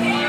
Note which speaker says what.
Speaker 1: Yeah.